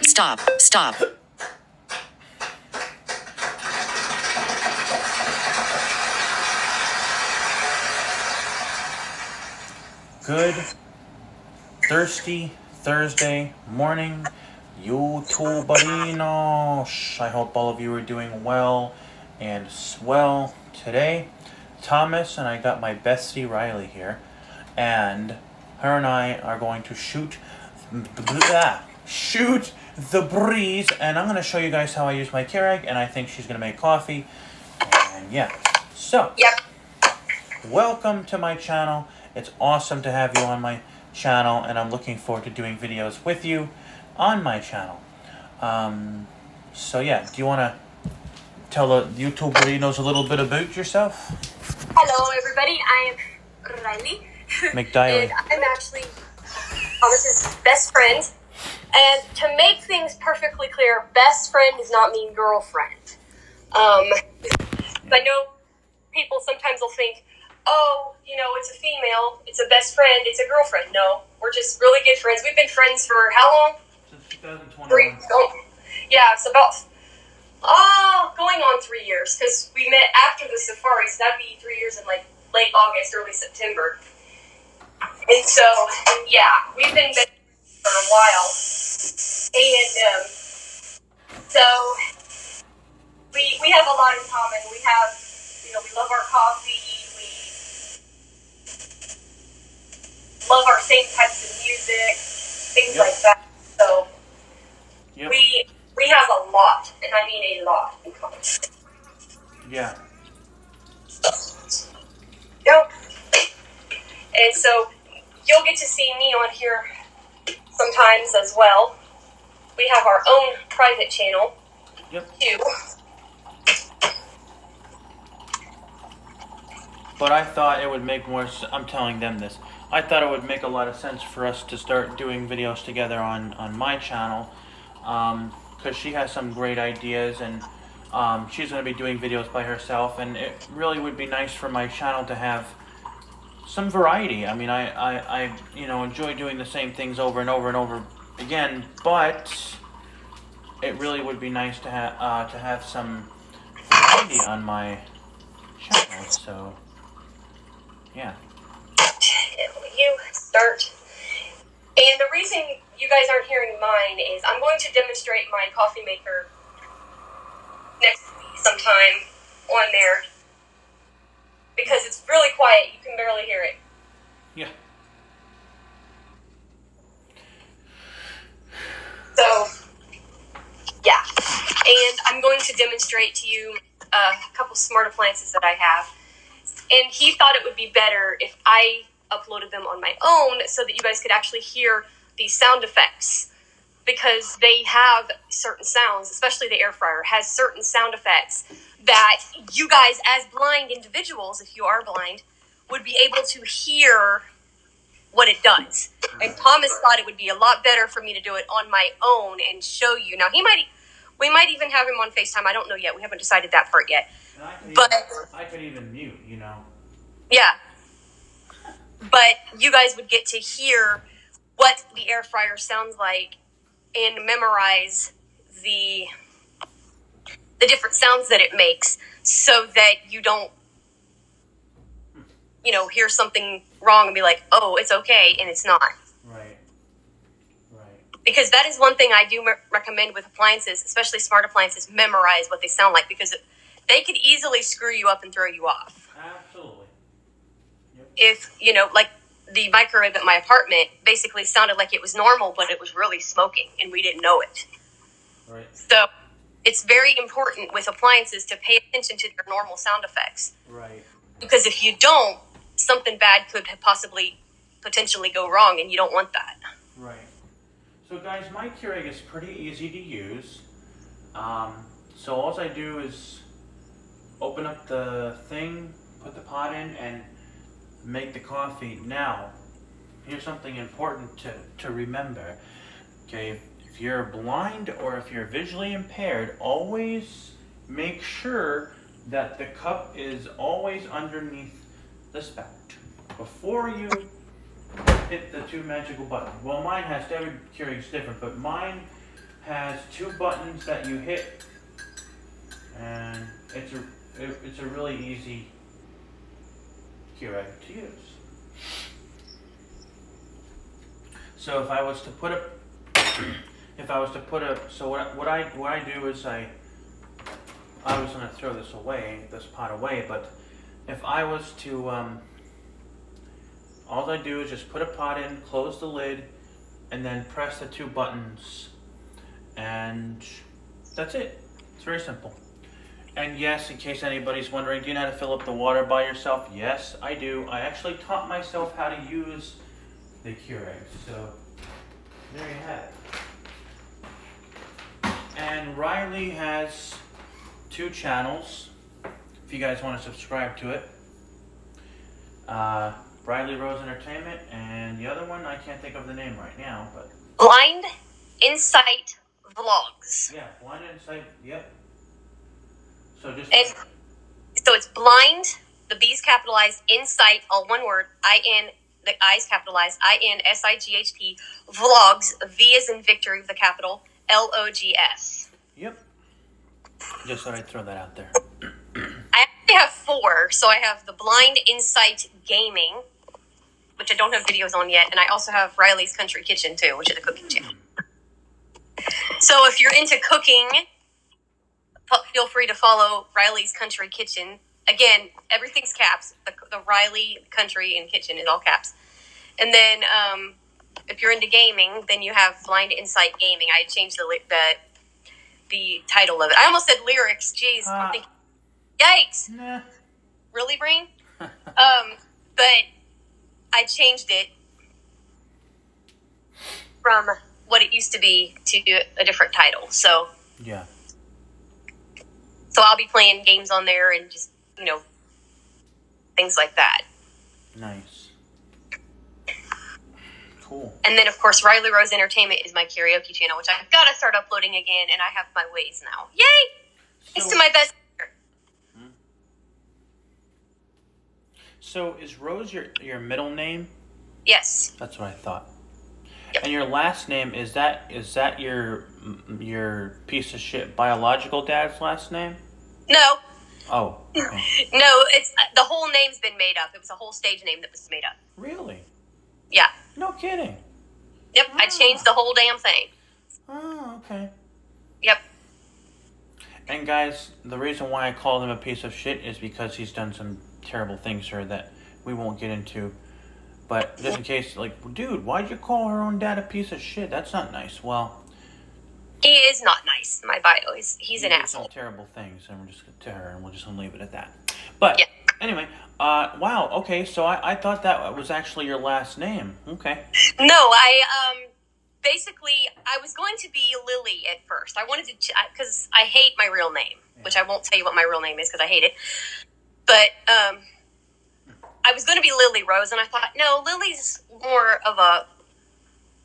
Stop. Stop. Good thirsty Thursday morning, YouTuberinos. I hope all of you are doing well and swell today. Thomas and I got my bestie Riley here, and her and I are going to shoot blah, shoot the breeze, and I'm going to show you guys how I use my Keurig, and I think she's going to make coffee, and yeah. So, Yep. welcome to my channel. It's awesome to have you on my channel, and I'm looking forward to doing videos with you on my channel. Um, so yeah, do you want to tell the YouTuberinos a little bit about yourself? Hello, everybody. I am Riley. McDiley. and I'm actually Thomas's best friend. And to make things perfectly clear, best friend does not mean girlfriend. Um, I know people sometimes will think, oh, you know, it's a female, it's a best friend, it's a girlfriend. No, we're just really good friends. We've been friends for how long? Since Three. 2021. Oh, yeah, it's about oh, going on three years because we met after the safari, so that'd be three years in like late August, early September. And so, yeah, we've been best friends for a while, and um, so we we have a lot in common. We have, you know, we love our coffee. We love our same types of music, things Yep. like that. So Yep. we we have a lot, and I mean a lot in common. Yeah. Yep. And so you'll get to see me on here sometimes as well. We have our own private channel Yep. too. But I thought it would make more. I'm telling them this. I thought it would make a lot of sense for us to start doing videos together on on my channel, because she has some great ideas and um, she's going to be doing videos by herself, and it really would be nice for my channel to have some variety. I mean, I I, I you know enjoy doing the same things over and over and over again, but it really would be nice to have uh, to have some variety on my channel. So. Yeah. You start. And the reason you guys aren't hearing mine is I'm going to demonstrate my coffee maker next week sometime on there because it's really quiet. You can barely hear it. Yeah. So, yeah. And I'm going to demonstrate to you a couple smart appliances that I have. And he thought it would be better if I uploaded them on my own so that you guys could actually hear these sound effects because they have certain sounds, especially the air fryer has certain sound effects that you guys as blind individuals, if you are blind, would be able to hear what it does. And Thomas thought it would be a lot better for me to do it on my own and show you. Now he might, we might even have him on Facetime. I don't know yet. We haven't decided that part yet. And I could But- even, I could even mute, you know. Yeah. But you guys would get to hear what the air fryer sounds like and memorize the the different sounds that it makes so that you don't you know hear something wrong and be like, "Oh, it's okay," and it's not. Right. Right. because that is one thing I do me- recommend with appliances, especially smart appliances. Memorize what they sound like because it, they could easily screw you up and throw you off. Absolutely. If you know, like the microwave at my apartment, basically sounded like it was normal, but it was really smoking, and we didn't know it. Right. So it's very important with appliances to pay attention to their normal sound effects Right. because if you don't, something bad could possibly potentially go wrong, and you don't want that. Right. So guys, my Keurig is pretty easy to use. Um, so all I do is open up the thing, put the pot in, and make the coffee. Now, here's something important to, to remember. Okay, if you're blind or if you're visually impaired, always make sure that the cup is always underneath the spout. Before you hit the two magical buttons. Well, mine has every Keurig's different, but mine has two buttons that you hit, and it's a it, it's a really easy Keurig to use. So if I was to put a if I was to put a so what what I what I do is I I was gonna throw this away this pot away, but if I was to um, all I do is just put a pot in, close the lid, and then press the two buttons, and that's it. It's very simple. And yes, in case anybody's wondering, do you know how to fill up the water by yourself? Yes, I do. I actually taught myself how to use the Keurig. So there you have it. And Riley has two channels. If you guys want to subscribe to it. Uh, Riley Rose Entertainment, and the other one I can't think of the name right now, but Blind Insight Vlogs. yeah, Blind Insight. Yep. So just And so it's blind, the B's capitalized, insight, all one word, I N, the I's capitalized, I N S I G H T, vlogs, V is in victory the capital, L O G S. yep. Just thought I'd throw that out there. I have four. So I have the Blind Insight Gaming, which I don't have videos on yet, and I also have Riley's Country Kitchen too, which is a cooking channel. So if you're into cooking, feel free to follow Riley's Country Kitchen. Again, everything's caps. The, the Riley Country and Kitchen is all caps. And then um, if you're into gaming, then you have Blind Insight Gaming. I changed the the the title of it. I almost said lyrics. Jeez, I'm Ah. thinking, yikes! Nah. Really, brain? Um, but I changed it from what it used to be to a different title. So, yeah. so I'll be playing games on there and just you know things like that. Nice. Cool. And then of course Riley Rose Entertainment is my karaoke channel, which I've got to start uploading again, and I have my ways now. Yay! Thanks to my best. So is Rose your your middle name? Yes, That's what I thought. Yep. And your last name is that is that your your piece of shit biological dad's last name? no, Oh, okay. no. It's uh, the whole name's been made up. It was a whole stage name that was made up. really? Yeah. No kidding. Yep. I ah. changed the whole damn thing. Oh, okay. Yep. And guys, the reason why I called him a piece of shit is because he's done some terrible things here that we won't get into. But just in case, like, dude, why'd you call her own dad a piece of shit? That's not nice. Well, He is not nice. My bio is he's he an asshole. Terrible things, and we're just to her, and we'll just leave it at that. But Yeah. anyway, uh, wow. Okay, so I, I thought that was actually your last name. Okay. No, I um basically I was going to be Lily at first. I wanted to because I hate my real name, which I won't tell you what my real name is because I hate it. But um, I was going to be Lily Rose, and I thought no, Lily's more of a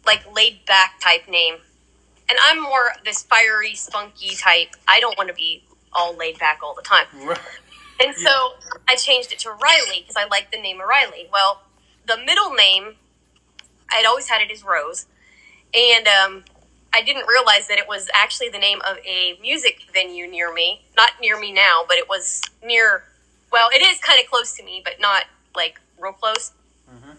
like laid back type name, and I'm more this fiery, spunky type. I don't want to be all laid back all the time. And so I changed it to Riley because I like the name of Riley. Well, the middle name, I'd always had it as Rose. And um, I didn't realize that it was actually the name of a music venue near me. Not near me now, but it was near, well, it is kind of close to me, but not like real close. Mm-hmm.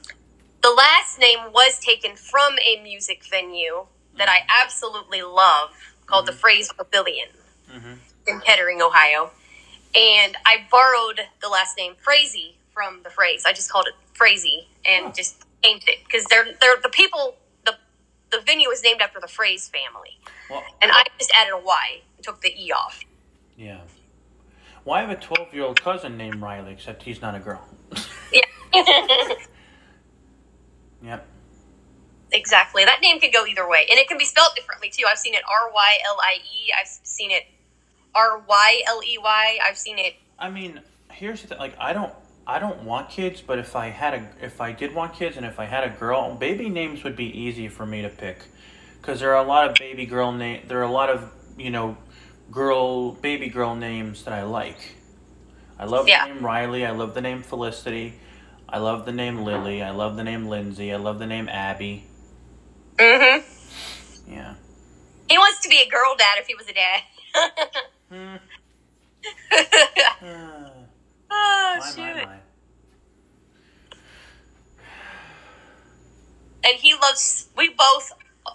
The last name was taken from a music venue that mm. I absolutely love called the mm-hmm. Fraze Pavilion Mhm. in Kettering, Ohio. And I borrowed the last name Frazee from the Fraze. I just called it Frazee and Huh. just changed it because they're they're the people the the venue was named after the Phrase family, Well, and I just added a Y and took the E off. yeah. Well, I have a 12 year old cousin named Riley, except he's not a girl. Yeah, Yep. exactly. That name could go either way, and it can be spelled differently too. I've seen it R Y L I E. I've seen it R Y L E Y. I've seen it. I mean, here's the thing. Like, I don't, I don't want kids, but if I had a, if I did want kids, and if I had a girl, baby names would be easy for me to pick, because there are a lot of baby girl name. There are a lot of you know, girl, baby girl names that I like. I love Yeah. the name Riley. I love the name Felicity. I love the name Lily. I love the name Lindsay. I love the name Abby. Mm-hmm. Yeah. He wants to be a girl dad if he was a dad. Hmm. Oh my, shoot! my, my. And he loves. We both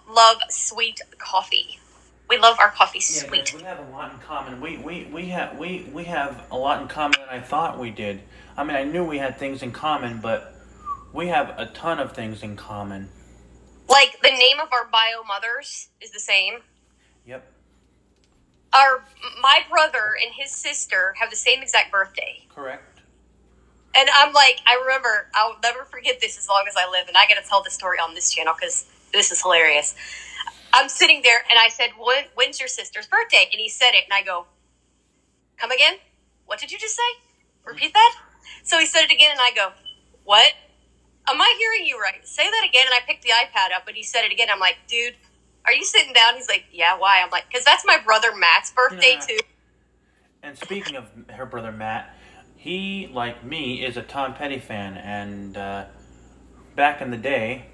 love sweet coffee. We love our coffee Yeah, sweet. guys, we have a lot in common. We we we have we we have a lot in common than I thought we did. I mean, I knew we had things in common, but we have a ton of things in common. Like the name of our bio mothers is the same. Yep. Our my brother and his sister have the same exact birthday. Correct. And I'm like, I remember, I'll never forget this as long as I live, and I got to tell the story on this channel because this is hilarious. I'm sitting there, and I said, when, "When's your sister's birthday?" And he said it, and I go, "Come again? What did you just say? Repeat that." So he said it again, and I go, "What? Am I hearing you right? Say that again." And I picked the iPad up, and he said it again. I'm like, "Dude, are you sitting down?" He's like, "Yeah, why?" I'm like, "Cause that's my brother Matt's birthday Yeah. too." And speaking of her brother Matt, he like me is a Tom Petty fan, and uh, back in the day,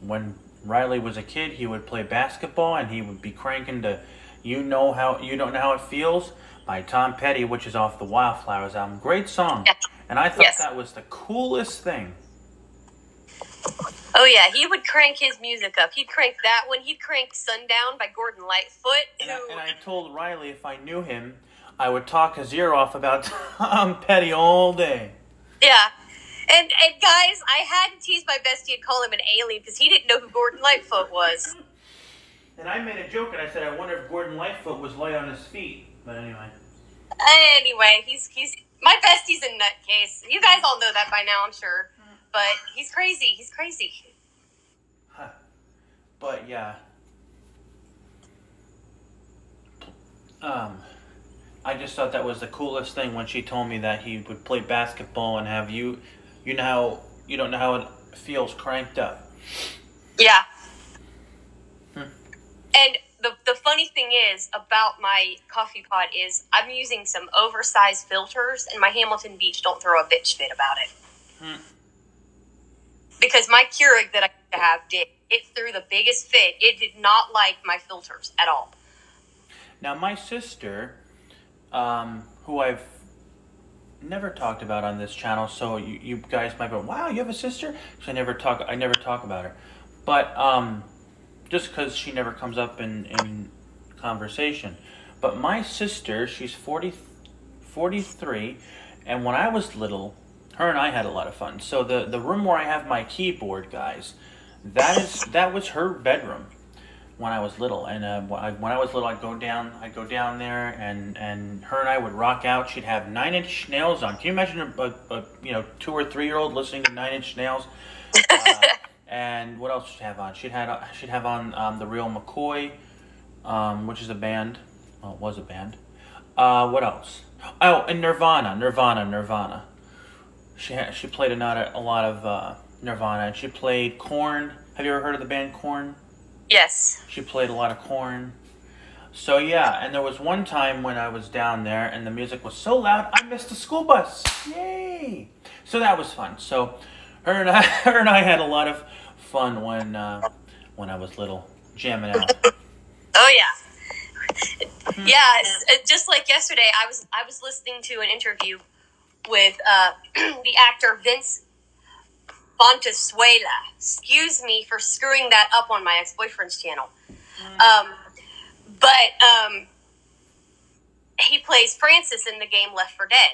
when Riley was a kid, he would play basketball, and he would be cranking to "You Know How You Don't Know How It Feels" by Tom Petty, which is off the Wildflowers album. Great song, Yes. and I thought Yes. that was the coolest thing. Oh yeah, he would crank his music up. He'd crank that one. He'd crank "Sundown" by Gordon Lightfoot. And I, and I told Riley if I knew him, I would talk his ear off about Tom Petty all day. yeah, and and guys, I had to tease my bestie and call him an alien because he didn't know who Gordon Lightfoot was. And I made a joke and I said, I wonder if Gordon Lightfoot was light on his feet. But anyway. Anyway, he's he's my bestie's a nutcase. You guys all know that by now, I'm sure. But he's crazy. He's crazy. Huh. But yeah. Um, I just thought that was the coolest thing when she told me that he would play basketball and have you, you know how, you don't know how it feels cranked up. Yeah. Hmm. And the, the funny thing is about my coffee pot is I'm using some oversized filters, and my Hamilton Beach don't throw a bitch fit about it. Hmm. Because my Keurig that I have did it threw the biggest fit. It did not like my filters at all. Now, my sister, um, who I've never talked about on this channel, so you, you guys might go, "Wow, you have a sister?" 'Cause I never talk. I never talk about her, but um, just because she never comes up in in conversation. But my sister, she's 40, 43, and when I was little, her and I had a lot of fun. So the the room where I have my keyboard, guys, that is that was her bedroom when I was little, and uh, when I was little, I'd go down, I'd go down there, and and her and I would rock out. She'd have Nine Inch Nails on. Can you imagine a, a, a you know two or three year old listening to Nine Inch Nails? Uh, and what else did she have on? She'd had uh, she'd have on um, the Real McCoy, um, which is a band. Well, it was a band. Uh, what else? Oh, and Nirvana, Nirvana, Nirvana. She had, she played a lot of, a lot of uh, Nirvana, and she played Korn. Have you ever heard of the band Korn? Yes. She played a lot of Korn. So yeah, and there was one time when I was down there and the music was so loud I missed the school bus. Yay! So that was fun. So her and I, her and I had a lot of fun when uh, when I was little, jamming out. Oh yeah. Yeah, just like yesterday, I was I was listening to an interview with uh, the actor Vince Fontesuela. Excuse me for screwing that up on my ex boyfriend's channel. Um, but um, he plays Francis in the game Left 4 Dead,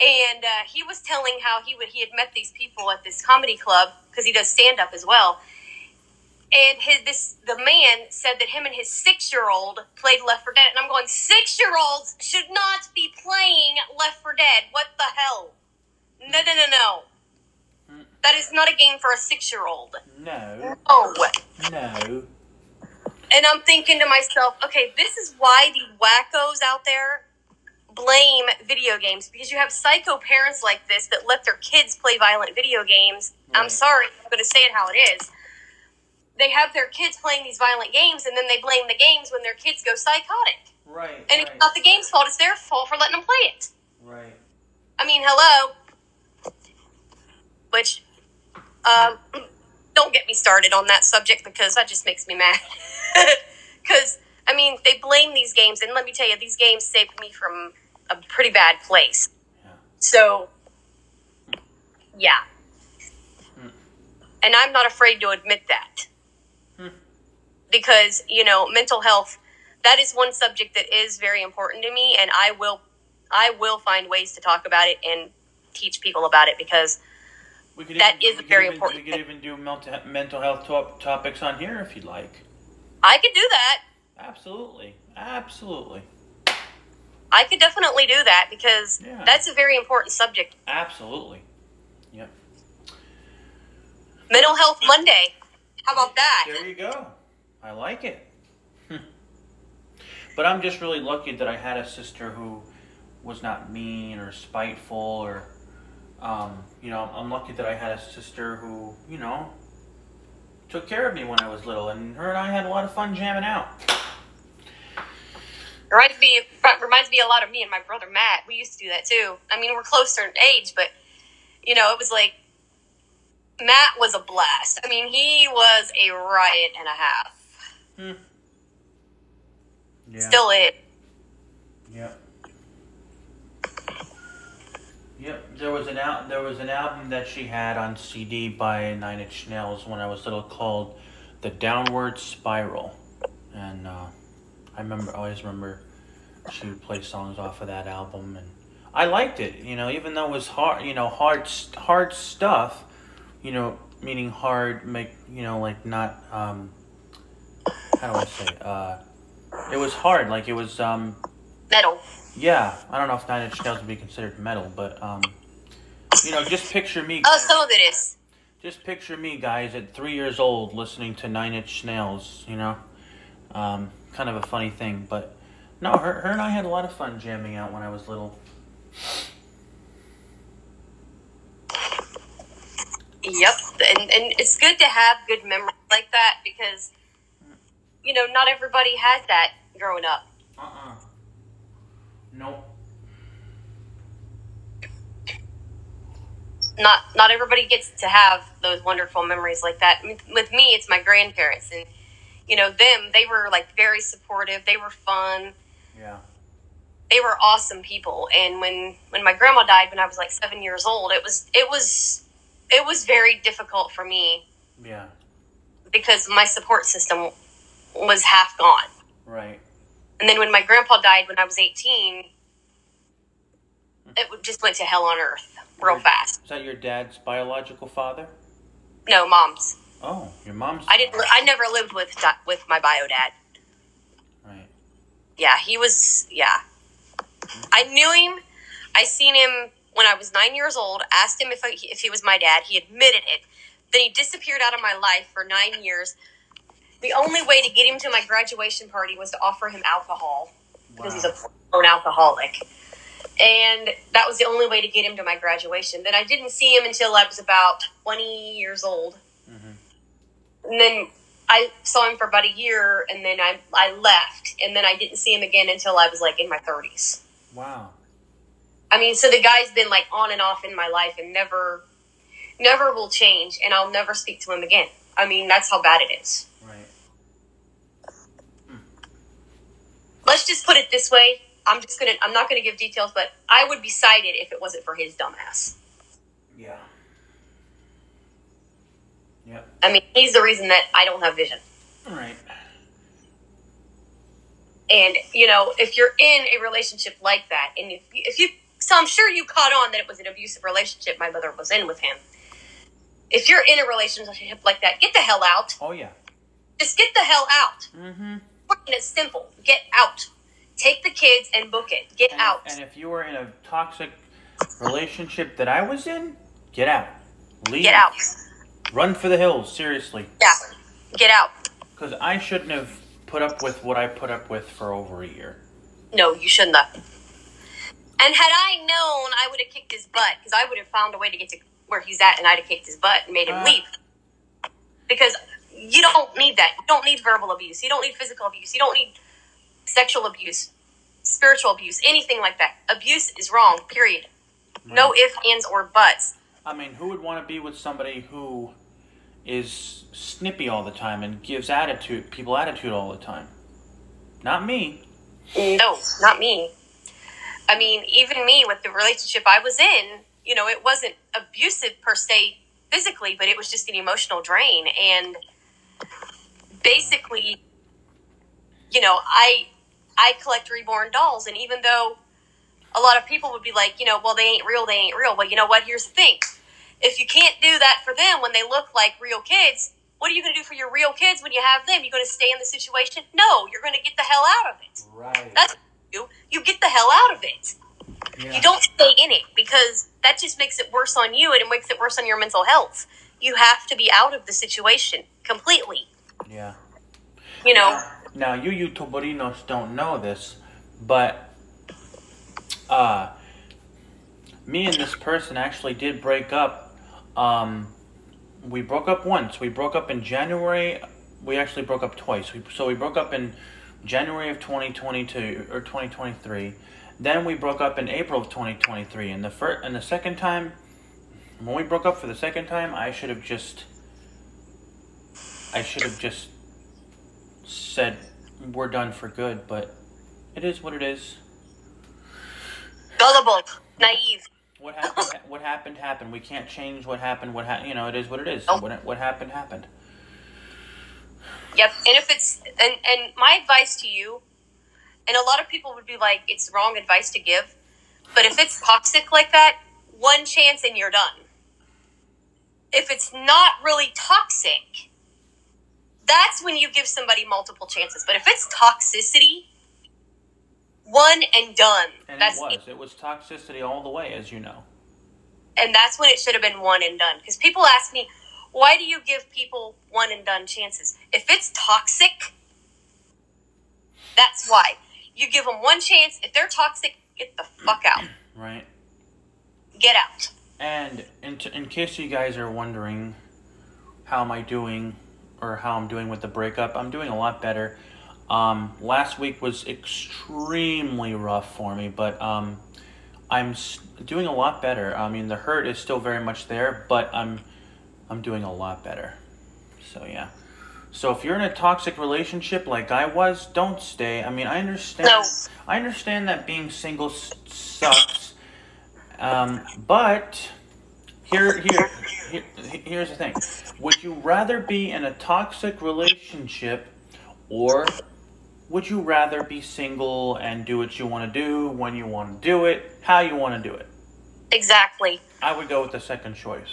and uh, he was telling how he would he had met these people at this comedy club because he does stand up as well. And his this the man said that him and his six year old played Left 4 Dead, and I'm going six year olds should not be playing Left 4 Dead. What the hell? No, no, no, no. That is not a game for a six year old. No, Oh. no. And I'm thinking to myself, okay, this is why the wackos out there blame video games because you have psycho parents like this that let their kids play violent video games. I'm sorry, I'm going to say it how it is. They have their kids playing these violent games and then they blame the games when their kids go psychotic. Right. And it's not the game's fault, it's their fault for letting them play it. Right. I mean, hello. Which, um, don't get me started on that subject because that just makes me mad. Because I mean, they blame these games, and let me tell you, these games saved me from a pretty bad place. Yeah. So, yeah. And I'm not afraid to admit that. Hmm. Because, you know, mental health, that is one subject that is very important to me, and I will. I will find ways to talk about it and teach people about it because That even, is we could very even- important We could even do mental mental health top, topics on here if you'd like. I could do that. Absolutely, absolutely, I could definitely do that because Yeah. that's a very important subject. absolutely. Yep. Mental Health Monday. How about that? There you go. I like it. but I'm just really lucky that I had a sister who was not mean or spiteful or, um, you know, I'm lucky that I had a sister who, you know, took care of me when I was little, and her and I had a lot of fun jamming out. Reminds me, reminds me a lot of me and my brother Matt. We used to do that too. I mean, we're closer in age, but you know, it was like Matt was a blast. I mean, he was a riot and a half. Hmm. Yeah. Still is. Yep. Yep. There was an al- there was an album that she had on CD by Nine Inch Nails when I was little called "The Downward Spiral," and uh, I remember always remember she would play songs off of that album, and I liked it. You know, even though it was hard, you know, hard hard stuff. You know, meaning hard, make you know, like not um, how do I say? Uh, it was hard, like it was um, Metal. Yeah, I don't know if Nine Inch Nails would be considered metal, but um, you know, just picture me. Oh, some of it is. Just picture me, guys, at three years old, listening to Nine Inch Nails. You know, um, kind of a funny thing, but no, her, her and I had a lot of fun jamming out when I was little. Yep, and and it's good to have good memories like that because you know not everybody has that growing up. Nope. Not not everybody gets to have those wonderful memories like that. With- With me, it's my grandparents, and you know them. They were like very supportive. They were fun. Yeah. They were awesome people. And when when my grandma died when I was like seven years old, it was it was it was very difficult for me Yeah. because my support system was half gone. Right. And then when my grandpa died when I was 18, it just went to hell on earth real fast. Is that your dad's biological father? No, mom's. Oh, your mom's. I didn't. li- I never lived with with my bio dad. Right. Yeah, he was. Yeah, I knew him. I seen him when I was nine years old. Asked him if I, if he was my dad. He admitted it. Then he disappeared out of my life for nine years. The only way to get him to my graduation party was to offer him alcohol because he's a known alcoholic. And that was the only way to get him to my graduation. Then I didn't see him until I was about 20 years old. Mhm. And then I saw him for about a year and then I, I left. And then I didn't see him again until I was like in my 30s. Wow. I mean, so the guy's been like on and off in my life and never, never will change. And I'll never speak to him again. I mean, that's how bad it is. Right. Let's just put it this way. I'm just gonna. I'm not gonna give details, but I would be sighted if it wasn't for his dumbass. Yeah. Yep. I mean, he's the reason that I don't have vision. Right. And you know, if you're in a relationship like that, and if you, if you, so I'm sure you caught on that it was an abusive relationship my mother was in with him. If you're in a relationship like that, get the hell out. Oh yeah. Just get the hell out. Mm-hmm. It's simple. Get out. Take the kids and book it. Get And, out. and if you were in a toxic relationship that I was in, get out. Leave. Get out. Run for the hills. Seriously. Yeah. Get out. Because I shouldn't have put up with what I put up with for over a year. No, you shouldn't have. And had I known, I would have kicked his butt because I would have found a way to get to where he's at, and I'd have kicked his butt and made him Ah. leave. Because you don't need that. You don't need verbal abuse. You don't need physical abuse. You don't need sexual abuse, spiritual abuse, anything like that. Abuse is wrong. Period. No ifs, ands, or buts. I mean, who would want to be with somebody who is snippy all the time and gives attitude, people attitude all the time? Not me. No, not me. I mean, even me with the relationship I was in, you know, it wasn't abusive per se physically, but it was just an emotional drain. And basically, you know, I I collect reborn dolls, and even though a lot of people would be like, you know, well, they ain't real, they ain't real. Well, you know what? Here's the thing: if you can't do that for them when they look like real kids, what are you going to do for your real kids when you have them? You're going to stay in the situation? No, you're going to get the hell out of it. Right. That's you. You get the hell out of it. Yeah. You don't stay in it because that just makes it worse on you and it makes it worse on your mental health. You have to be out of the situation completely. Yeah. You know, Now, you YouTuberinos don't know this, but uh, me and this person actually did break up. Um, we broke up once. We broke up in January. We actually broke up twice. We, so we broke up in January of 2022 or 2023. Then we broke up in April of 2023. And the first and the second time, when we broke up for the second time, I should have just. I should have just said we're done for good, but it is what it is. gullible, naive. What happened? what happened happened. We can't change what happened. What ha- you know, it is what it is. Nope. What what happened happened. Yep. And if it's and and my advice to you, and a lot of people would be like, it's wrong advice to give, but if it's toxic like that, one chance and you're done. If it's not really toxic, that's when you give somebody multiple chances. But if it's toxicity, one and done. And that's it was. It was toxicity all the way, as you know. and that's when it should have been one and done. Because people ask me, why do you give people one and done chances? If it's toxic, that's why. You give them one chance. If they're toxic, get the fuck out. Right. Get out. And in, t- in case you guys are wondering, how am I doing, or how I'm doing with the breakup, I'm doing a lot better. Um, last week was extremely rough for me, but um, I'm doing a lot better. I mean, the hurt is still very much there, but I'm I'm doing a lot better. So yeah. So if you're in a toxic relationship like I was, don't stay. I mean, I understand. No. I understand that being single sucks. Um, but here, here, here, here's the thing. Would you rather be in a toxic relationship, or would you rather be single and do what you want to do when you want to do it, how you want to do it? Exactly. I would go with the second choice.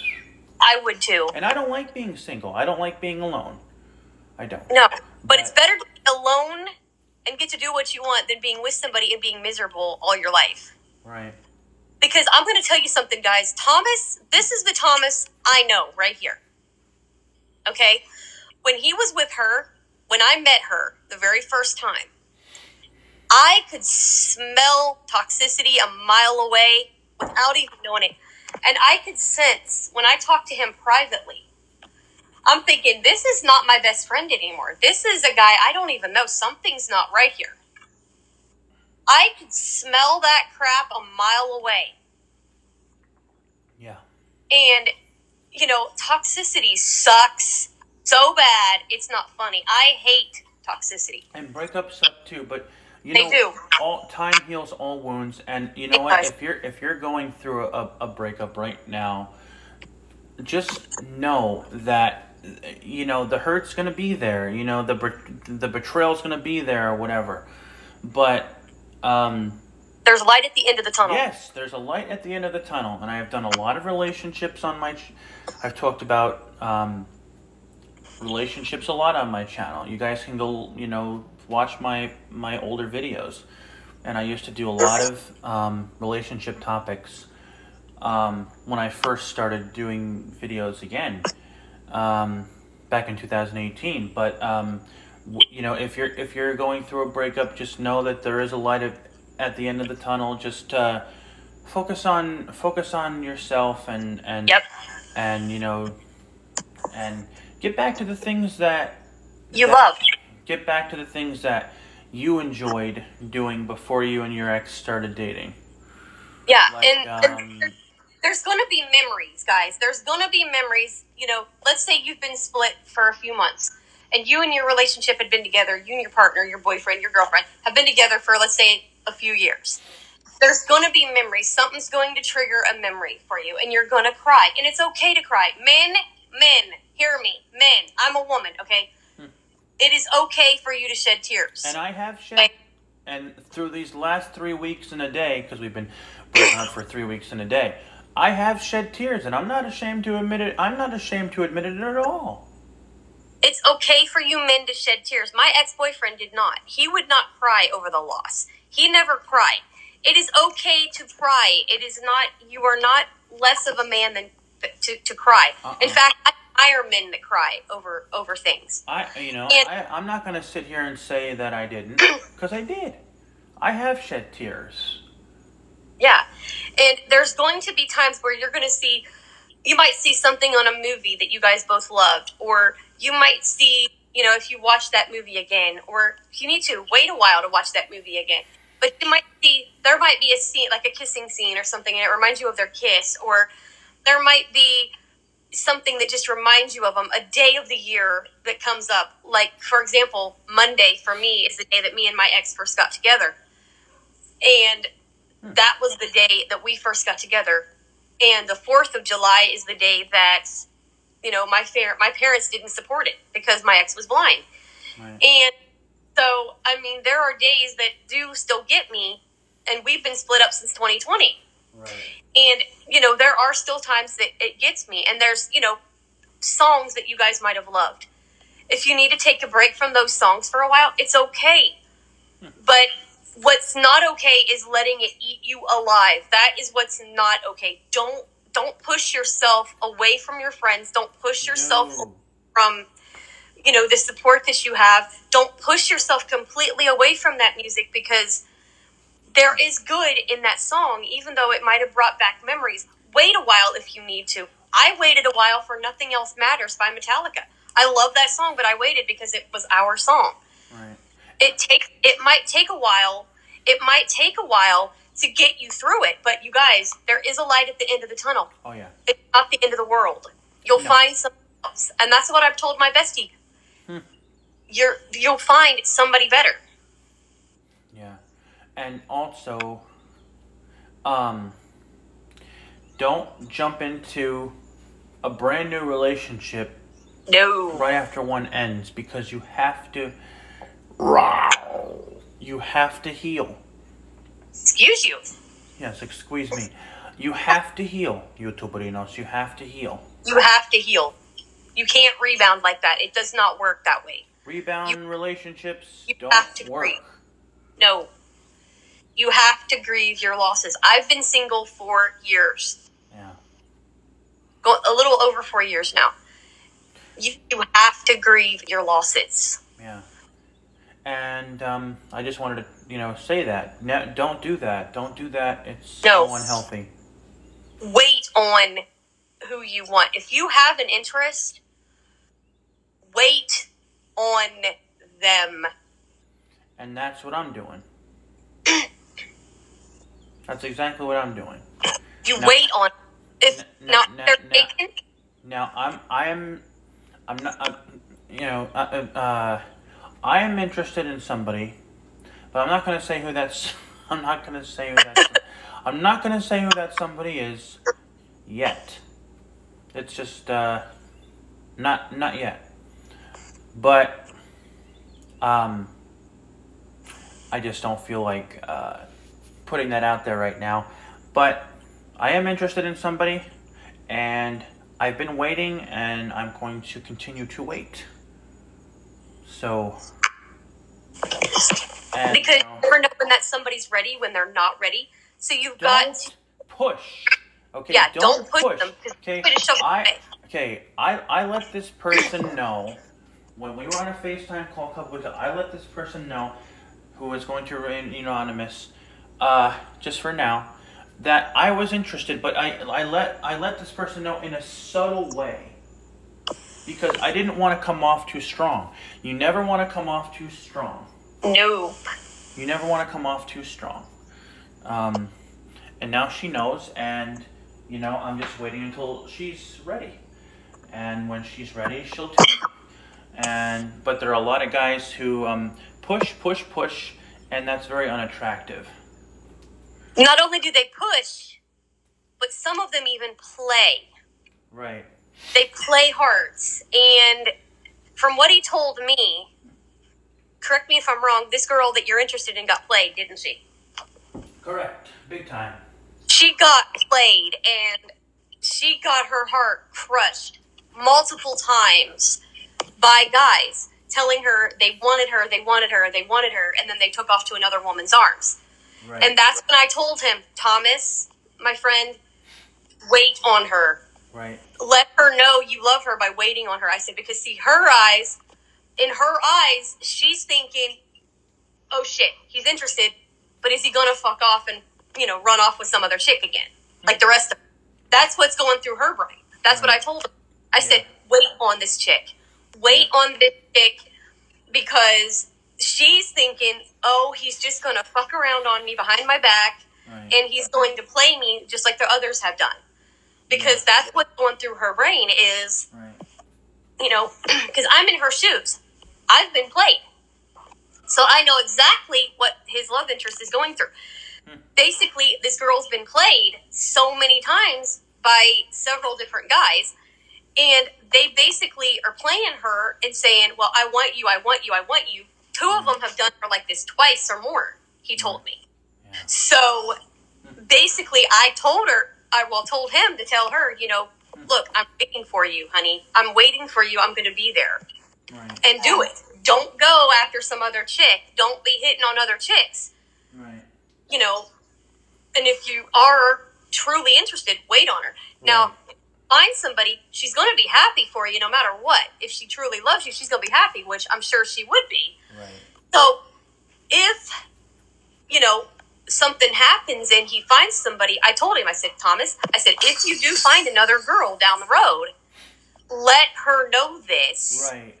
I would too. And I don't like being single. I don't like being alone. I don't. No, but it's better to be alone and get to do what you want than being with somebody and being miserable all your life. Right. Because I'm going to tell you something, guys. Thomas, this is the Thomas I know right here. Okay? When he was with her, when I met her the very first time, I could smell toxicity a mile away without even knowing it. And I could sense when I talked to him privately, I'm thinking, this is not my best friend anymore. This is a guy I don't even know. Something's not right here. I could smell that crap a mile away. Yeah. And, you know, toxicity sucks so bad, it's not funny. I hate toxicity. And breakups suck too, but you They know, do. all time heals all wounds. And you know It what? does. If you're if you're going through a, a breakup right now, just know that you know the hurt's gonna be there. You know the the betrayal's gonna be there or whatever. But um, There's light at the end of the tunnel. Yes, there's a light at the end of the tunnel, and I have done a lot of relationships on my. Ch- I've talked about um, relationships a lot on my channel. You guys can go, you know, watch my my older videos, and I used to do a lot of um, relationship topics um, when I first started doing videos again um, back in 2018. But um, you know, if you're if you're going through a breakup, just know that there is a light at, at the end of the tunnel. Just uh, focus on focus on yourself and and Yep. and you know and get back to the things that You that- loved. Get back to the things that you enjoyed doing before you and your ex started dating. Yeah. Like, and, um, and there's going to be memories, guys. There's going to be memories. You know, let's say you've been split for a few months and you and your relationship had been together, you and your partner, your boyfriend, your girlfriend, have been together for, let's say, a few years. There's going to be memories. Something's going to trigger a memory for you, and you're going to cry. And it's okay to cry. Men, men, hear me. Men, I'm a woman, okay? Hmm. It is okay for you to shed tears. And I have shed. Okay? And through these last three weeks in a day, because we've been working on for three weeks in a day, I have shed tears, and I'm not ashamed to admit it. I'm not ashamed to admit it at all. It's okay for you men to shed tears. My ex boyfriend did not. He would not cry over the loss. He never cried. It is okay to cry. It is not, you are not less of a man than to, to cry. Uh-uh. In fact, I admire men that cry over over things. I, you know, and, I, I'm not going to sit here and say that I didn't, because I did. I have shed tears. Yeah. And there's going to be times where you're going to see, you might see something on a movie that you guys both loved, or you might see, you know, if you watch that movie again, or you need to wait a while to watch that movie again. But you might see, there might be a scene, like a kissing scene or something, and it reminds you of their kiss, or there might be something that just reminds you of them, a day of the year that comes up. Like, for example, Monday for me is the day that me and my ex first got together. And hmm. that was the day that we first got together. And the 4th of July is the day that you know, my fair my parents didn't support it because my ex was blind. Right. And so, I mean, there are days that do still get me, and we've been split up since 2020. Right. And you know, there are still times that it gets me, and there's you know, songs that you guys might have loved. If you need to take a break from those songs for a while, it's okay. Hmm. But what's not okay is letting it eat you alive. That is what's not okay. Don't don't push yourself away from your friends. Don't push yourself no. from you know the support that you have. Don't push yourself completely away from that music because there is good in that song, even though it might have brought back memories. Wait a while if you need to. I waited a while for Nothing Else Matters by Metallica. I love that song, but I waited because it was our song. Right. It takes it might take a while. It might take a while to get you through it. But you guys, there is a light at the end of the tunnel. Oh yeah. It's not the end of the world. You'll no. find something else. And that's what I've told my bestie. Hmm. You're you'll find somebody better. Yeah. And also um don't jump into a brand new relationship no right after one ends because you have to you have to heal Excuse you. Yes, excuse me. You have to heal, YouTuberinos. You have to heal. You have to heal. You can't rebound like that. It does not work that way. Rebound you, relationships you don't have to work. Grieve. No. You have to grieve your losses. I've been single for years. Yeah. Go, a little over four years now. You, you have to grieve your losses. Yeah. And um, I just wanted to, you know, say that. No, don't do that. Don't do that. It's no. so unhealthy. Wait on who you want. If you have an interest, wait on them. And that's what I'm doing. that's exactly what I'm doing. You now, wait on. If n- now they're now, taken. Now I'm I'm I'm not I'm, you know uh, uh, uh I am interested in somebody, but I'm not going to say who that's. I'm not going to say who that's. I'm not going to say who that somebody is yet. It's just uh, not not yet. But um, I just don't feel like uh, putting that out there right now. But I am interested in somebody, and I've been waiting, and I'm going to continue to wait. So. And, because you, know, you never know when that somebody's ready when they're not ready. So you've got to push. Okay. Yeah. Don't, don't push, push them. Okay. I, okay. I I let this person know when we were on a FaceTime call a couple weeks ago. I let this person know who was going to remain anonymous, uh, just for now, that I was interested. But I I let I let this person know in a subtle way because I didn't want to come off too strong. You never want to come off too strong. Nope. You never want to come off too strong. Um, and now she knows, and you know, I'm just waiting until she's ready. And when she's ready, she'll tell me. and but there are a lot of guys who um, push, push, push, and that's very unattractive. Not only do they push, but some of them even play. Right. They play hearts. And from what he told me, correct me if I'm wrong, this girl that you're interested in got played, didn't she? Correct. Big time. She got played and she got her heart crushed multiple times by guys telling her they wanted her, they wanted her, they wanted her, and then they took off to another woman's arms. Right. And that's when I told him, Thomas, my friend, wait on her. Right. Let her know you love her by waiting on her. I said, because see, her eyes, in her eyes, she's thinking, oh shit, he's interested, but is he going to fuck off and, you know, run off with some other chick again? Like the rest of That's what's going through her brain. That's what I told her. I said, wait on this chick. Wait on this chick because she's thinking, oh, he's just going to fuck around on me behind my back Right. and he's going to play me just like the others have done. Because that's what's going through her brain is, right. you know, because I'm in her shoes. I've been played. So I know exactly what his love interest is going through. Hmm. Basically, this girl's been played so many times by several different guys, and they basically are playing her and saying, Well, I want you, I want you, I want you. Two of hmm. them have done her like this twice or more, he told hmm. me. Yeah. So basically, I told her, I well told him to tell her, you know, look, I'm waiting for you, honey. I'm waiting for you. I'm going to be there, Right. and do it. Don't go after some other chick. Don't be hitting on other chicks. Right. You know, and if you are truly interested, wait on her. Now, find somebody. She's going to be happy for you no matter what. If she truly loves you, she's going to be happy, which I'm sure she would be. Right. So, if you know something happens and he finds somebody, I told him, I said, Thomas, I said, if you do find another girl down the road, let her know this Right.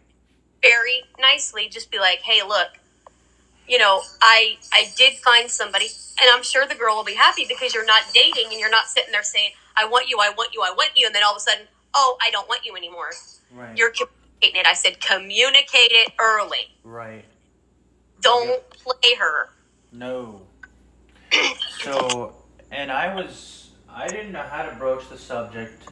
very nicely. Just be like, hey, look, you know, I I did find somebody, and I'm sure the girl will be happy because you're not dating and you're not sitting there saying, I want you, I want you, I want you, and then all of a sudden, oh, I don't want you anymore. Right. You're communicating it. I said, communicate it early. right. Don't play her. No. So, and I was, I didn't know how to broach the subject.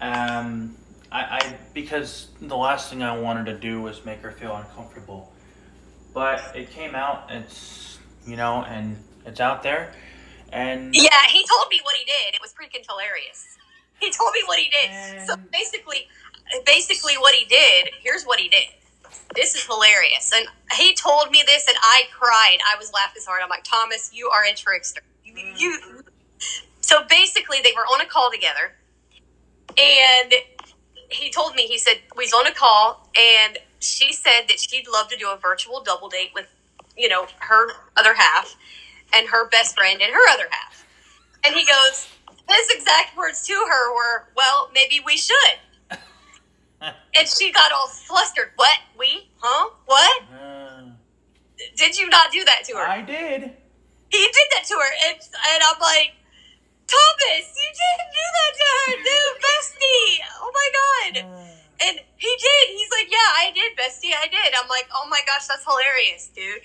Um, I, I, because the last thing I wanted to do was make her feel uncomfortable. But it came out, it's, you know, and it's out there. And, Yeah, he told me what he did. It was freaking hilarious. He told me what he did. So basically, basically what he did. Here's what he did. This is hilarious. And he told me this, and I cried. I was laughing so hard. I'm like, Thomas, you are a trickster. You. Mm. you. So basically, they were on a call together, and he told me. He said we was on a call, and she said that she'd love to do a virtual double date with, you know, her other half, and her best friend and her other half. And he goes, his exact words to her were, "Well, maybe we should." And she got all flustered. What? We? Huh? What? uh, Did you not do that to her? I did. he did that to her. And, and I'm like, Thomas, you didn't do that to her, dude, bestie. Oh my God. And he did. He's like, yeah, I did, bestie. I did. I'm like, oh my gosh, that's hilarious, dude.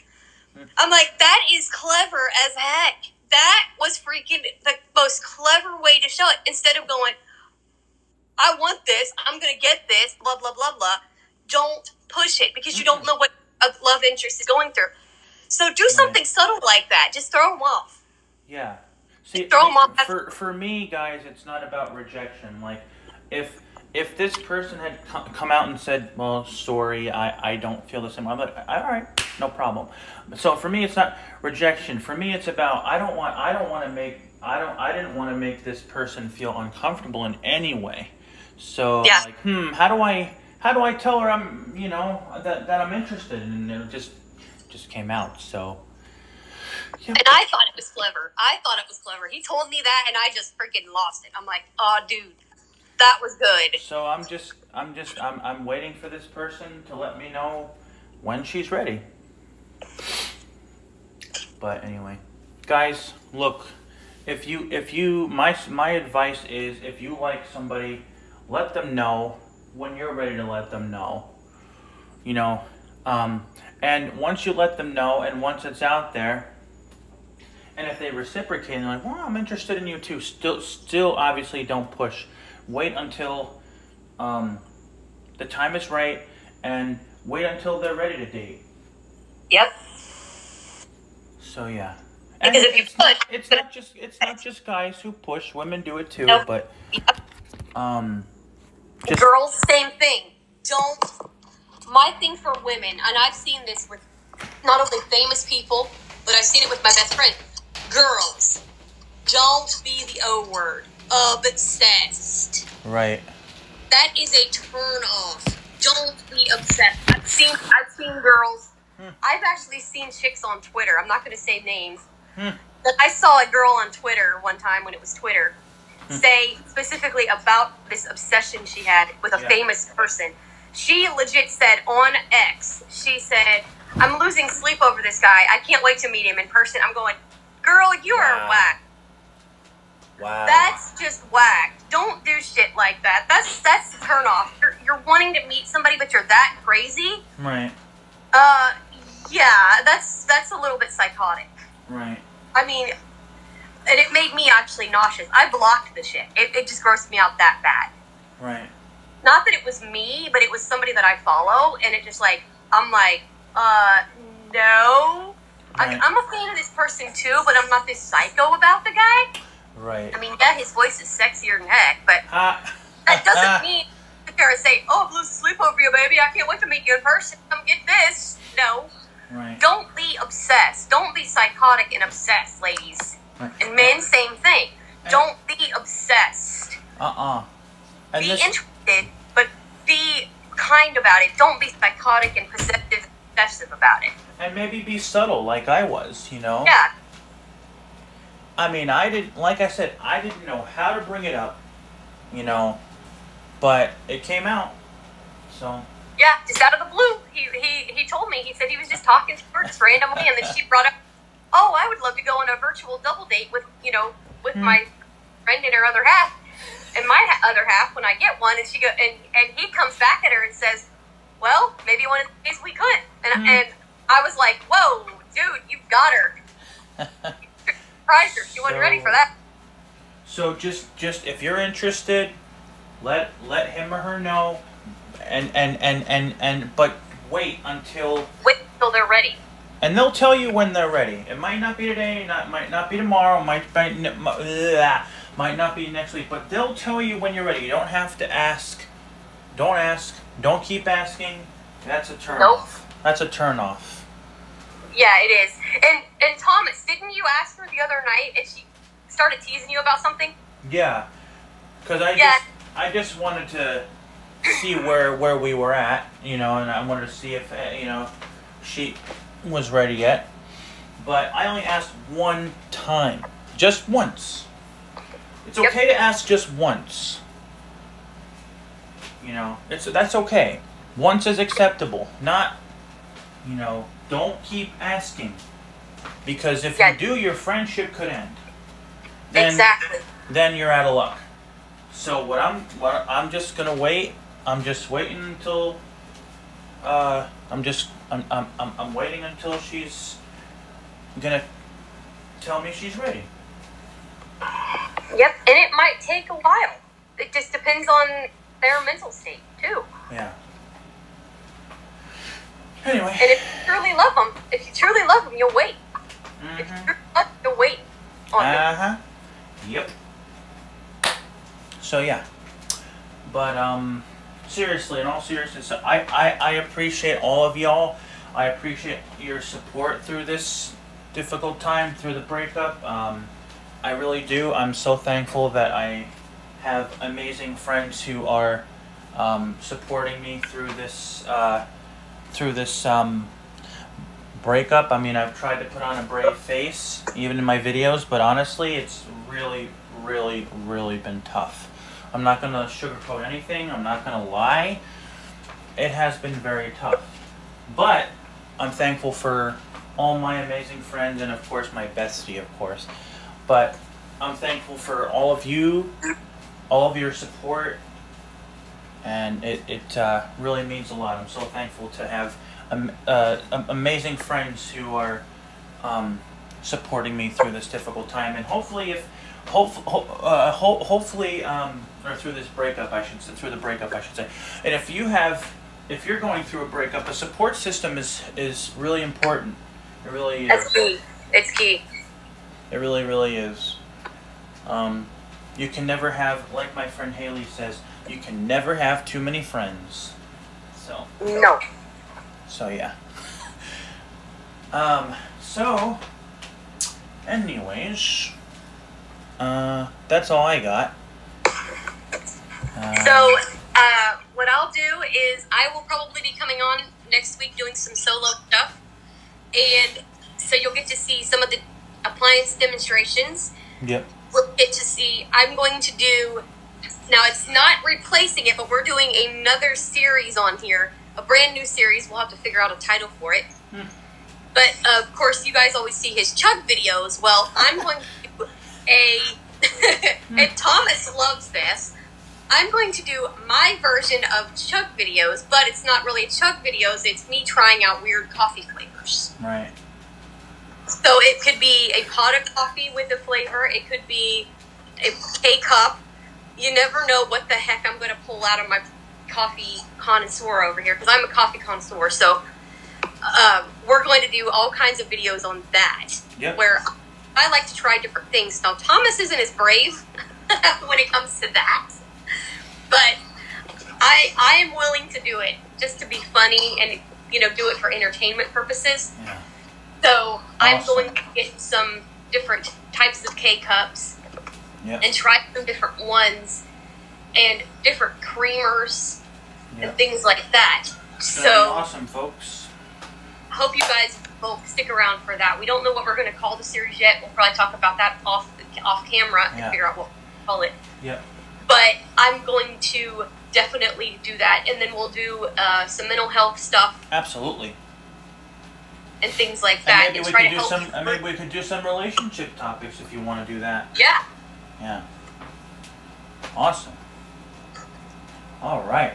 I'm like, that is clever as heck. That was freaking the most clever way to show it. Instead of going, I want this, I'm going to get this, blah, blah, blah, blah. Don't push it because you don't know what a love interest is going through. So do something subtle like that. Just throw them off. Yeah. See, throw them off. for for me, guys, it's not about rejection. Like, if if this person had come out and said, "Well, sorry, I, I don't feel the same," I'm like, "All right, no problem." So for me, it's not rejection. For me, it's about I don't want I don't want to make I don't I didn't want to make this person feel uncomfortable in any way. So Yeah. like, hmm, how do I how do I tell her I'm you know that that I'm interested? And it just just came out. So. Yeah. And I thought it was clever. I thought it was clever. He told me that, and I just freaking lost it. I'm like, oh, dude, that was good. So I'm just, I'm just, I'm, I'm waiting for this person to let me know when she's ready. But anyway, guys, look, if you, if you, my, my advice is, if you like somebody, let them know when you're ready to let them know. you know, um, and once you let them know, and once it's out there, and if they reciprocate, and they're like, "Well, I'm interested in you too," still, still, obviously, don't push. Wait until um, the time is right, and wait until they're ready to date. Yep. So yeah. Because if you it's not, push- it's not just it's not just guys who push. Women do it too, Nope. but um, just Girls, same thing. Don't. My thing for women, and I've seen this with not only famous people, but I've seen it with my best friend. Girls, don't be the O word. Obsessed. right. That is a turn off. Don't be obsessed. I've seen. I've seen girls. Hmm. I've actually seen chicks on Twitter. I'm not going to say names. Hmm. But I saw a girl on Twitter one time when it was Twitter. Say specifically about this obsession she had with a Yeah. famous person. She legit said on X, she said, I'm losing sleep over this guy. I can't wait to meet him in person. I'm going, girl, you are Wow. whack. Wow. That's just whack. Don't do shit like that. That's that's turn off. You're, you're wanting to meet somebody, but you're that crazy. right. Uh, yeah, that's that's a little bit psychotic. Right. I mean, and it made me actually nauseous. I blocked the shit. It, it just grossed me out that bad. Right. Not that it was me, but it was somebody that I follow, and it just like I'm like, uh, no. I, Right. I'm a fan of this person too, but I'm not this psycho about the guy. Right. I mean, yeah, his voice is sexier than heck, but Ha. that doesn't mean sit there and say, "Oh, I'm losing sleep over you, baby. I can't wait to meet you in person. Come get this." No, right. don't be obsessed. Don't be psychotic and obsessed, ladies. And men, same thing. Don't be obsessed. Uh-uh. And be this interested, but be kind about it. Don't be psychotic and possessive, obsessive about it. and maybe be subtle like I was, you know? Yeah, I mean, I didn't like I said, I didn't know how to bring it up, you know, but it came out. So, yeah. Just out of the blue, he he he told me. He said he was just talking to her just randomly, and then she brought up, "Oh, I would love to go on a virtual double date with you know with Hmm. my friend and her other half." And my ha- other half, when I get one, and she go, and and he comes back at her and says, "Well, maybe one of these days we could." And Hmm. and I was like, "Whoa, dude, you've got her." Surprised her. She wasn't ready So- for that. so just just if you're interested, let let him or her know and and and and and but wait until Wait until they're ready. And they'll tell you when they're ready. It might not be today, not might not be tomorrow, might might, n- might not be next week, but they'll tell you when you're ready. You don't have to ask. Don't ask. Don't keep asking. That's a turn Nope. off. That's a turn off. Yeah, it is. And and Thomas, didn't you ask her the other night if she started teasing you about something? Yeah, because I Yeah. just I just wanted to see where where we were at, you know, and I wanted to see if uh, you know she was ready yet. But I only asked one time, just once. It's Yep. okay to ask just once. You know, it's that's okay. Once is acceptable. Not, you know, don't keep asking. Because if Yeah. you do, your friendship could end. Then, exactly. then you're out of luck. So what I'm what I'm just gonna wait. I'm just waiting until. Uh, I'm just I'm I'm I'm, I'm waiting until she's gonna tell me she's ready. Yep. And it might take a while. It just depends on their mental state too. Yeah. Anyway. And if you truly love them, if you truly love them, you'll wait. If you Mhm. truly love them, you'll wait on them. Uh huh. Yep. So yeah, but um, seriously, in all seriousness, I, I I appreciate all of y'all. I appreciate your support through this difficult time, through the breakup. Um, I really do. I'm so thankful that I have amazing friends who are um, supporting me through this uh, through this um, breakup. I mean, I've tried to put on a brave face, even in my videos, but honestly, it's really, really, really been tough. I'm not gonna sugarcoat anything. I'm not gonna lie. It has been very tough, but I'm thankful for all my amazing friends and of course my bestie, of course. But I'm thankful for all of you, all of your support, and it it uh, really means a lot. I'm so thankful to have um, uh, amazing friends who are um, supporting me through this difficult time, and hopefully, if hope, ho- uh, ho- hopefully, um, or through this breakup, I should say, through the breakup, I should say, and if you have, if you're going through a breakup, a support system is is really important. It really is. That's key. It's key. It really, really is. Um, you can never have, like my friend Haley says, you can never have too many friends. So, No. so yeah. Um, so, anyways, uh, that's all I got. Um, So, uh, what I'll do is I will probably be coming on next week doing some solo stuff. And so you'll get to see some of the appliance demonstrations. Yep. We'll get to see, I'm going to do, now it's not replacing it, but we're doing another series on here, a brand new series. We'll have to figure out a title for it. Hmm. But uh, of course, you guys always see his Chug videos. Well, I'm going a, and Thomas loves this. I'm going to do my version of Chug videos, but it's not really Chug videos. It's me trying out weird coffee flavors. Right. So it could be a pot of coffee with a flavor. It could be a K cup. You never know what the heck I'm going to pull out of my coffee connoisseur over here because I'm a coffee connoisseur. So um, we're going to do all kinds of videos on that Yep. where I like to try different things. Now Thomas isn't as brave when it comes to that, but I I am willing to do it just to be funny and you know do it for entertainment purposes. Yeah. So I'm going to get some different types of K cups Yep. and try some different ones and different creamers and things like that. Be So awesome, folks. hope you guys will stick around for that. We don't know what we're going to call the series yet. We'll probably talk about that off off camera and Yeah. figure out what we'll call it. Yeah. But I'm going to definitely do that, and then we'll do uh, some mental health stuff Absolutely. and things like that, And maybe we could do some. uh, maybe we could do some relationship topics if you want to do that. yeah. Yeah. Awesome. All right.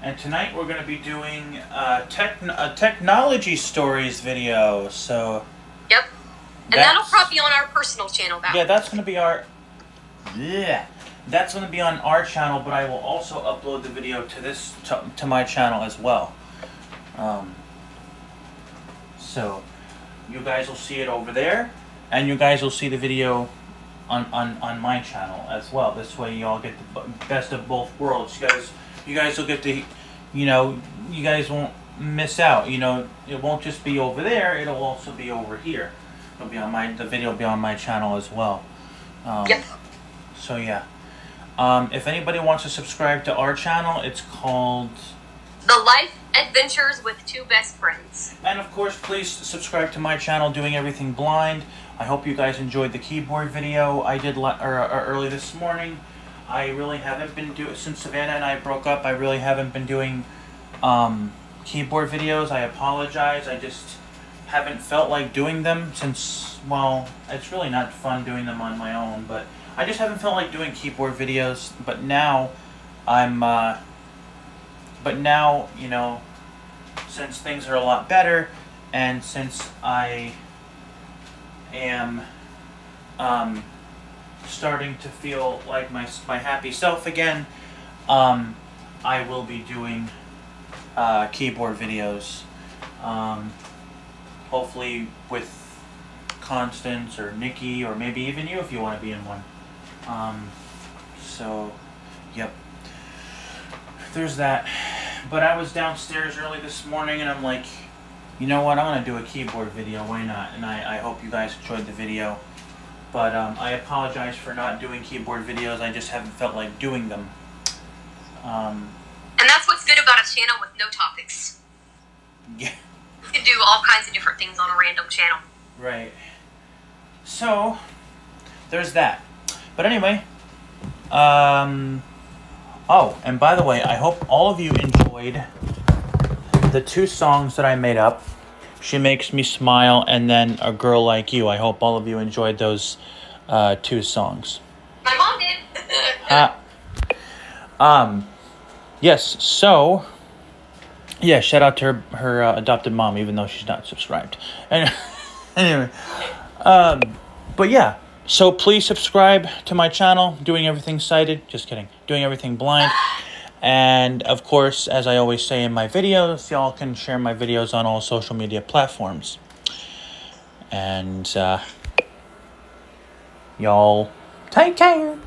And tonight we're going to be doing uh, tech, a technology stories video. So Yep. And that'll probably be on our personal channel. That yeah, that's going to be our yeah. That's going to be on our channel, but I will also upload the video to this to, to my channel as well. Um, so you guys will see it over there, and you guys will see the video on, on, on my channel as well. This way, you all get the best of both worlds. You guys, you guys will get to, you know, you guys won't miss out. You know, it won't just be over there. It'll also be over here. It'll be on my the video will be on my channel as well. Um, Yep. So yeah. Um, if anybody wants to subscribe to our channel, it's called. The Life Adventures with Two Best Friends. And of course, please subscribe to my channel, Doing Everything Blind. I hope you guys enjoyed the keyboard video I did or, or early this morning. I really haven't been doing since Savannah and I broke up. I really haven't been doing um, keyboard videos. I apologize. I just haven't felt like doing them since. Well, it's really not fun doing them on my own, but I just haven't felt like doing keyboard videos. But now, I'm. Uh, but now you know since things are a lot better and since I am um, starting to feel like my, my happy self again, um, I will be doing uh, keyboard videos. Um, hopefully with Constance or Nikki or maybe even you if you want to be in one. Um, so, yep. There's that. But I was downstairs early this morning and I'm like, you know what, I'm gonna do a keyboard video, why not? And I, I hope you guys enjoyed the video. But um, I apologize for not doing keyboard videos, I just haven't felt like doing them. Um, And that's what's good about a channel with no topics. yeah, You can do all kinds of different things on a random channel. right. So, there's that. But anyway, um, oh, and by the way, I hope all of you enjoyed the two songs that I made up. She Makes Me Smile and then A Girl Like You. I hope all of you enjoyed those uh, two songs. My mom did. Uh, um, yes, so yeah, shout out to her, her uh, adopted mom, even though she's not subscribed. And anyway, um, but yeah, so please subscribe to my channel. Doing everything sighted, just kidding. Doing everything blind. And of course, as I always say in my videos, y'all can share my videos on all social media platforms. And uh, y'all take care.